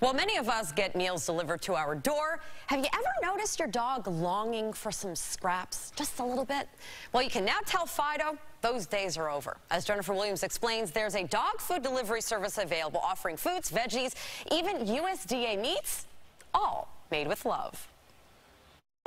Well, many of us get meals delivered to our door. Have you ever noticed your dog longing for some scraps? Just a little bit? Well, you can now tell Fido those days are over. As Jennifer Williams explains, there's a dog food delivery service available offering fruits, veggies, even USDA meats, all made with love.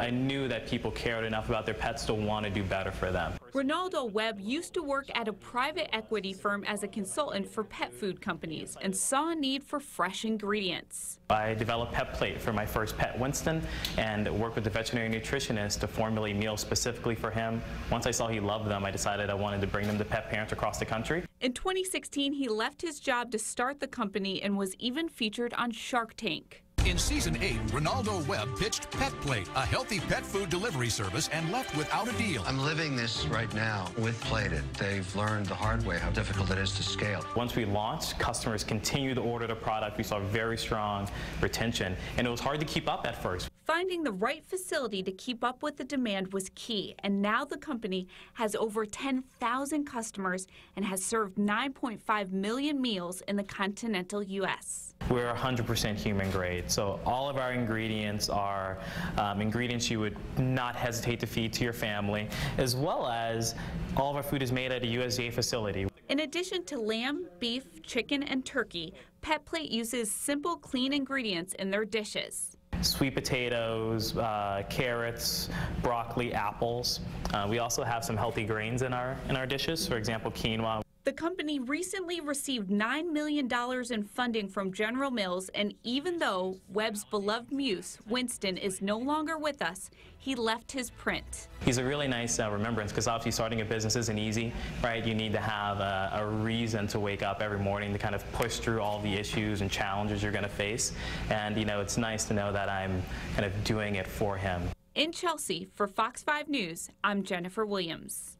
I knew that people cared enough about their pets to want to do better for them. Renaldo Webb used to work at a private equity firm as a consultant for pet food companies and saw a need for fresh ingredients. I developed Pet Plate for my first pet, Winston, and worked with a veterinary nutritionist to formulate meals specifically for him. Once I saw he loved them, I decided I wanted to bring them to pet parents across the country. In 2016, he left his job to start the company and was even featured on Shark Tank. In season 8, Renaldo Webb pitched Pet Plate, a healthy pet food delivery service, and left without a deal. I'm living this right now with Plated. They've learned the hard way how difficult it is to scale. Once we launched, customers continued to order the product. We saw very strong retention, and it was hard to keep up at first. Finding the right facility to keep up with the demand was key, and now the company has over 10,000 customers and has served 9.5 million meals in the continental U.S. We're 100% human grade, so all of our ingredients are um, ingredients you would not hesitate to feed to your family, as well as all of our food is made at a USDA facility. In addition to lamb, beef, chicken, and turkey, Pet Plate uses simple, clean ingredients in their dishes sweet potatoes, uh, carrots, broccoli, apples. Uh, we also have some healthy grains in our in our dishes. For example, quinoa. The company recently received $9 million in funding from General Mills, and even though Webb's beloved muse, Winston, is no longer with us, he left his print. He's a really nice uh, remembrance because obviously starting a business isn't easy, right? You need to have a, a, reason to wake up every morning to kind of push through all the issues and challenges you're going to face. And, you know, it's nice to know that I'm kind of doing it for him. In Chelsea, for Fox 5 News, I'm Jennifer Williams.